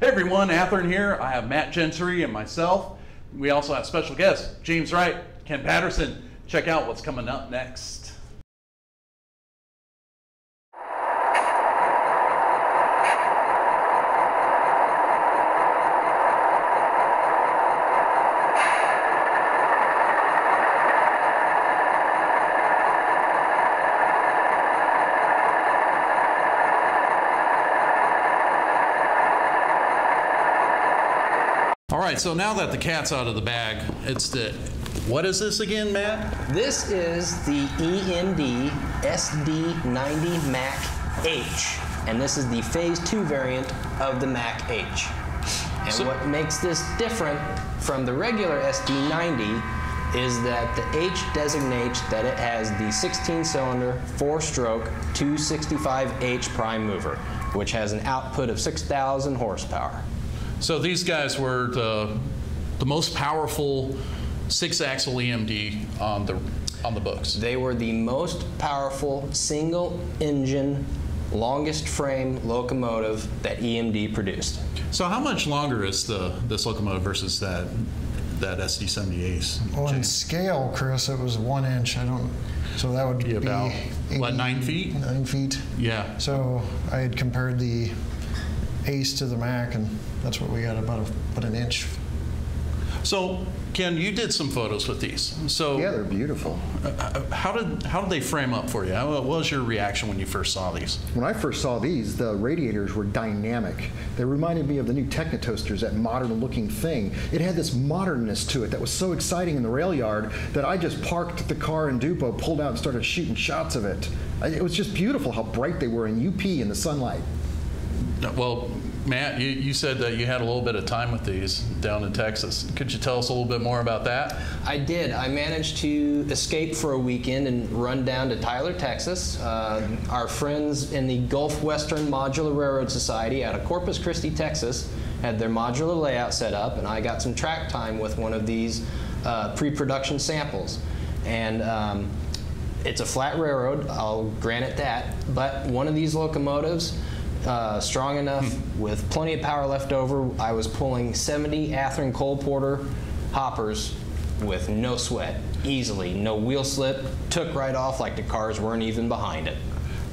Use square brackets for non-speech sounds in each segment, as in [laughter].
Hey everyone, Athearn here. I have Matt Gentry and myself. We also have special guests, James Wright, Ken Patterson. Check out what's coming up next. All right, so now that the cat's out of the bag, it's the what is this again, Matt? This is the EMD SD90 Mac H, and this is the Phase 2 variant of the Mac H. And So- what makes this different from the regular SD90 is that the H designates that it has the 16-cylinder, four-stroke 265H prime mover, which has an output of 6,000 horsepower. So these guys were the, the most powerful six-axle EMD on the on the books. They were the most powerful single engine, longest frame locomotive that EMD produced. So how much longer is the this locomotive versus that that SD70 Ace? Well, in scale, Chris, it was one inch. I don't. So that would Be be about, what, nine feet? Nine feet. Yeah. So I had compared the Ace to the Mac, and that's what we got about a, about an inch. So Ken, you did some photos with these. So Yeah, they're beautiful. uh, how did how did they frame up for you? How, what was your reaction when you first saw these? When I first saw these, the radiators were dynamic. They reminded me of the new Technotoasters, that modern looking thing. It had this modernness to it that was so exciting in the rail yard that I just parked the car in Dupo, pulled out, and started shooting shots of it. It was just beautiful how bright they were in UP in the sunlight. Well, Matt, you, you said that you had a little bit of time with these down in Texas. Could you tell us a little bit more about that? I did. I managed to escape for a weekend and run down to Tyler, Texas. Uh, our friends in the Gulf Western Modular Railroad Society out of Corpus Christi, Texas, had their modular layout set up, and I got some track time with one of these uh, pre-production samples. And um, it's a flat railroad, I'll grant it that, but one of these locomotives, uh, strong enough with plenty of power left over, I was pulling 70 Athearn Coalporter hoppers with no sweat, easily, no wheel slip, took right off like the cars weren't even behind it.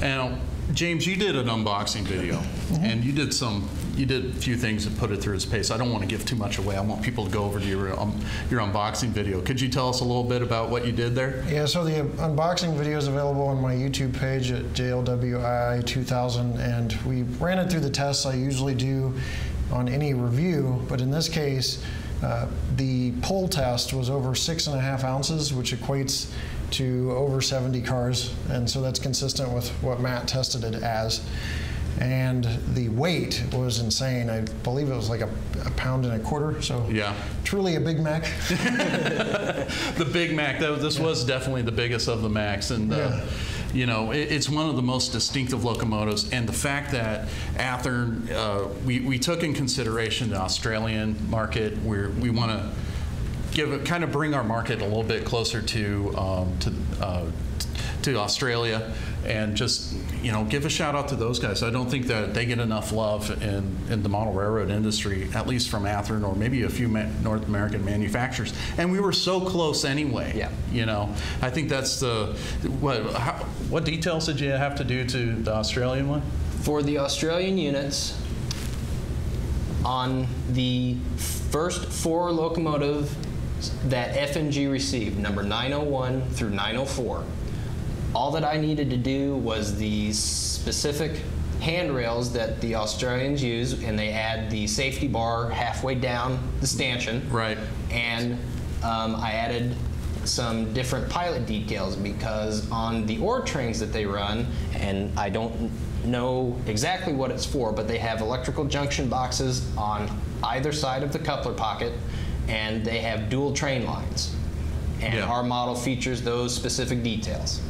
Now, James, you did an unboxing video, and you did some, you did a few things that put it through its pace. I don't want to give too much away. I want people to go over to your um, your unboxing video. Could you tell us a little bit about what you did there? Yeah, so the unboxing video is available on my YouTube page at JLWI 2000, and we ran it through the tests I usually do on any review, but in this case, uh, the pull test was over six and a half ounces, which equates to over 70 cars, and so that's consistent with what Matt tested it as. And the weight was insane. I believe it was like a, a pound and a quarter, so Yeah. truly a Big Mac. [laughs] The Big Mac. That, this was definitely the biggest of the Macs, and uh, Yeah. you know, it, it's one of the most distinctive locomotives. And the fact that Athearn, uh, we we took in consideration the Australian market, where we want to give it, kind of bring our market a little bit closer to um, to uh, to Australia, and just you know give a shout out to those guys. I don't think that they get enough love in, in the model railroad industry, at least from Athearn or maybe a few ma- North American manufacturers. And we were so close anyway. Yeah. You know, I think that's the what how, what details did you have to do to the Australian one? For the Australian units, on the first four locomotive that FMG received, number 901 through 904, all that I needed to do was the specific handrails that the Australians use, and they add the safety bar halfway down the stanchion. Right. And um, I added some different pilot details because on the ore trains that they run, and I don't know exactly what it's for, but they have electrical junction boxes on either side of the coupler pocket, and they have dual train lines. And Yeah. our model features those specific details.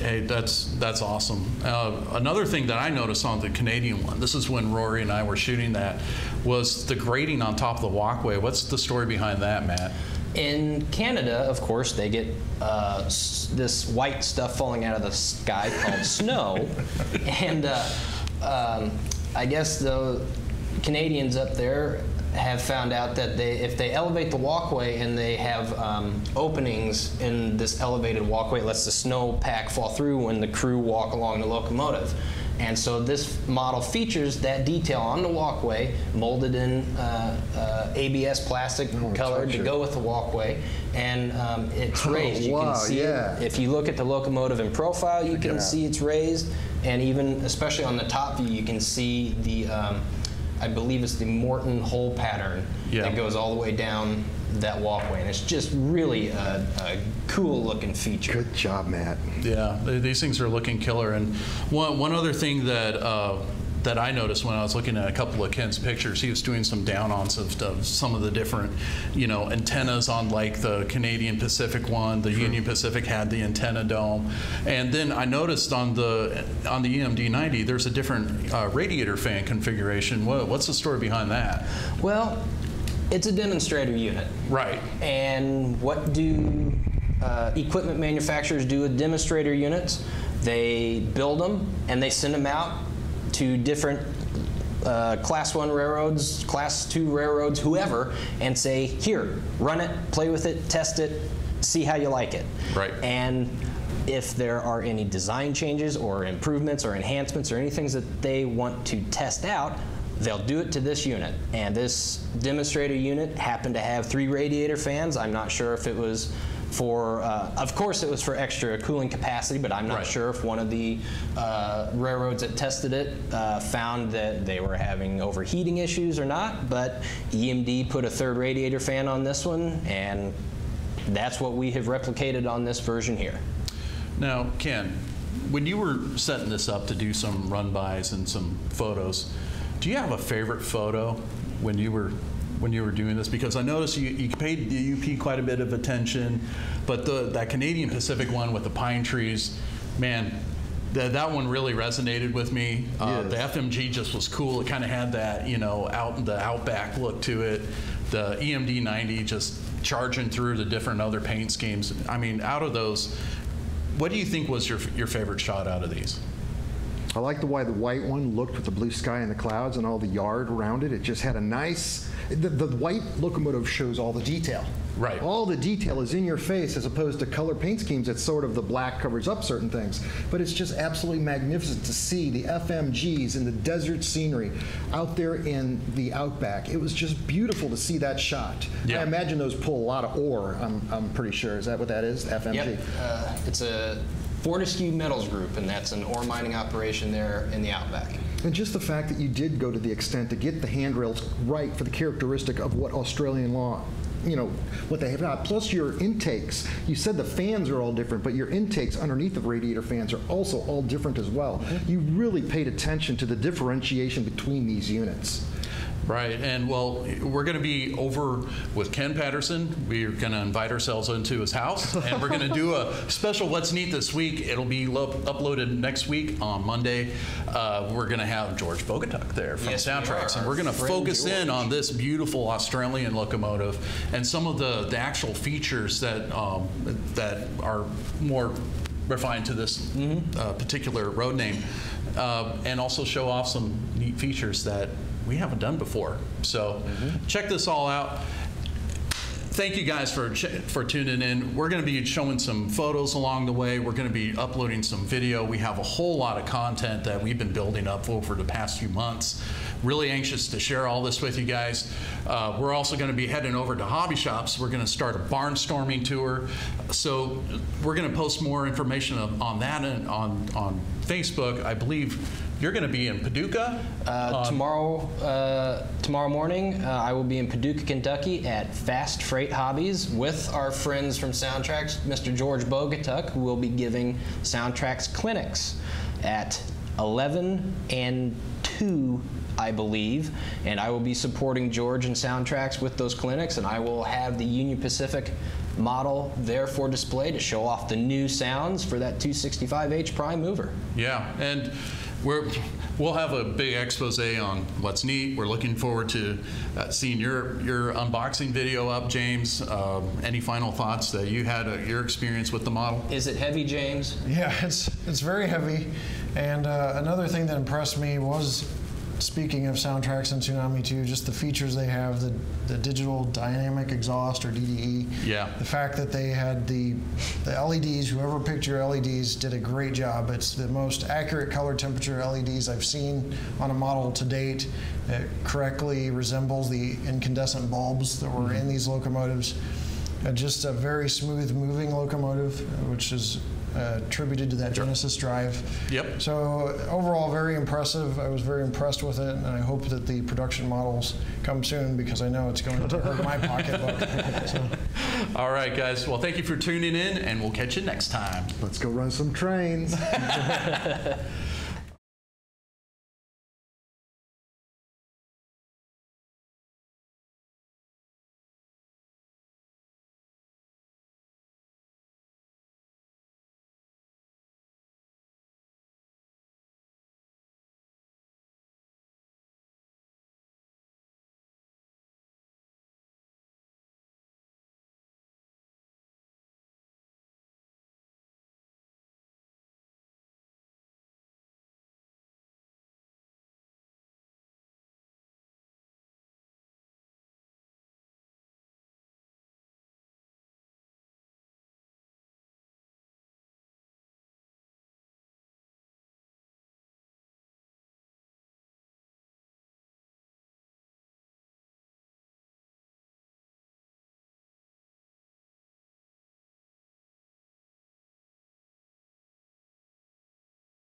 Hey, that's that's awesome. Uh, another thing that I noticed on the Canadian one, this is when Rory and I were shooting that, was the grading on top of the walkway. What's the story behind that, Matt? In Canada, of course, they get uh, s- this white stuff falling out of the sky called [laughs] snow, and uh, um, I guess the Canadians up there have found out that they, if they elevate the walkway and they have um, openings in this elevated walkway, it lets the snow pack fall through when the crew walk along the locomotive. And so this model features that detail on the walkway, molded in uh, uh, ABS plastic Oh, colored to go with the walkway, and um, it's Oh, raised. You wow, can see yeah. it. If you look at the locomotive in profile, you can Yeah. see it's raised, and even especially on the top view, you can see the, um, I believe it's the Morton hole pattern Yeah. that goes all the way down that walkway, and it's just really a, a cool looking feature. Good job, Matt. Yeah, these things are looking killer. And one, one other thing that uh, that I noticed when I was looking at a couple of Ken's pictures, he was doing some down-ons of, of some of the different, you know, antennas on like the Canadian Pacific one. The Union Pacific had the antenna dome, and then I noticed on the on the EMD 90, there's a different uh, radiator fan configuration. What, what's the story behind that? Well, it's a demonstrator unit. Right. And what do uh, equipment manufacturers do with demonstrator units? They build them and they send them out to different uh, class one railroads, class two railroads, whoever, and say, here, run it, play with it, test it, see how you like it. Right. And if there are any design changes or improvements or enhancements or anything that they want to test out, they'll do it to this unit. And this demonstrator unit happened to have three radiator fans. I'm not sure if it was for, uh, of course, it was for extra cooling capacity, but I'm not Right. sure if one of the uh, railroads that tested it uh, found that they were having overheating issues or not. But EMD put a third radiator fan on this one, and that's what we have replicated on this version here. Now, Ken, when you were setting this up to do some run-bys and some photos, do you have a favorite photo when you were when you were doing this? Because I noticed you, you paid the UP quite a bit of attention, but the that Canadian Pacific one with the pine trees, man, that that one really resonated with me. Uh, the FMG just was cool. It kind of had that you know out the outback look to it. The EMD 90 just charging through the different other paint schemes. I mean, out of those, what do you think was your your favorite shot out of these? I like the way the white one looked with the blue sky and the clouds and all the yard around it. It just had a nice. The, the white locomotive shows all the detail. Right. All the detail is in your face as opposed to color paint schemes that sort of the black covers up certain things. But it's just absolutely magnificent to see the FMGs and the desert scenery out there in the outback. It was just beautiful to see that shot. Yeah. I imagine those pull a lot of ore, I'm, I'm pretty sure. Is that what that is? FMG? Yep. Uh, it's a Fortescue Metals Group, and that's an ore mining operation there in the Outback. And just the fact that you did go to the extent to get the handrails right for the characteristic of what Australian law, you know, what they have got. Plus your intakes. You said the fans are all different, but your intakes underneath the radiator fans are also all different as well. Mm-hmm. You really paid attention to the differentiation between these units. Right, and well, we're going to be over with Ken Patterson. We're going to invite ourselves into his house, and we're going to do a special What's Neat this week. It'll be lo- uploaded next week on Monday. Uh, we're going to have George Bogatuk there from Yes, SoundTraxx, are. and we're going to focus in on this beautiful Australian locomotive and some of the, the actual features that um, that are more refined to this uh, particular road name, uh, and also show off some neat features that we haven't done before. So check this all out. Thank you guys for for tuning in. We're going to be showing some photos along the way. We're going to be uploading some video. We have a whole lot of content that we've been building up over the past few months. Really anxious to share all this with you guys. Uh, we're also going to be heading over to hobby shops. We're going to start a barnstorming tour. So we're going to post more information on on that and on on Facebook. I believe you're going to be in Paducah. Uh, on- tomorrow, uh, tomorrow morning, uh, I will be in Paducah, Kentucky, at Fast Freight Hobbies with our friends from SoundTraxx, Mr. George Bogatuk, who will be giving SoundTraxx clinics at 11 and 2. I believe, and I will be supporting George and SoundTraxx with those clinics, and I will have the Union Pacific model there for display to show off the new sounds for that 265H Prime mover. Yeah, and we're, we'll have a big expose on what's neat. We're looking forward to uh, seeing your, your unboxing video up, James. Um, any final thoughts that you had, uh, your experience with the model? Is it heavy, James? Yeah, it's it's very heavy. And uh, another thing that impressed me was speaking of SoundTraxx and Tsunami 2, just the features they have, the, the digital dynamic exhaust or DDE. Yeah. The fact that they had the, the LEDs, whoever picked your LEDs did a great job. It's the most accurate color temperature LEDs I've seen on a model to date. It correctly resembles the incandescent bulbs that were in these locomotives. Uh, just a very smooth moving locomotive, which is uh, attributed to that Genesis drive. Yep. So overall, very impressive. I was very impressed with it, and I hope that the production models come soon because I know it's going to hurt my pocketbook. [laughs] So, All right, guys. Well, thank you for tuning in, and we'll catch you next time. Let's go run some trains. [laughs]